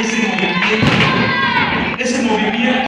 esse momento.